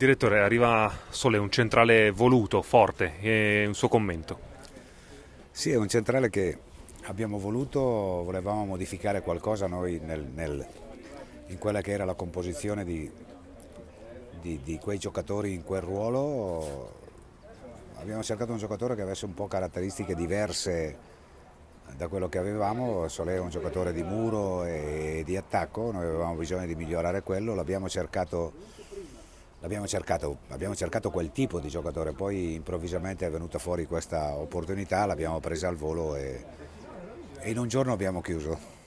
Direttore, arriva Sole, un centrale voluto, forte, e un suo commento. Sì, è un centrale che abbiamo voluto, volevamo modificare qualcosa noi nel, nel, in quella che era la composizione di, di, di quei giocatori in quel ruolo. Abbiamo cercato un giocatore che avesse un po' caratteristiche diverse da quello che avevamo, Solé è un giocatore di muro e di attacco, noi avevamo bisogno di migliorare quello, l'abbiamo cercato Abbiamo cercato, abbiamo cercato, quel tipo di giocatore, poi improvvisamente è venuta fuori questa opportunità, l'abbiamo presa al volo e, e in un giorno abbiamo chiuso.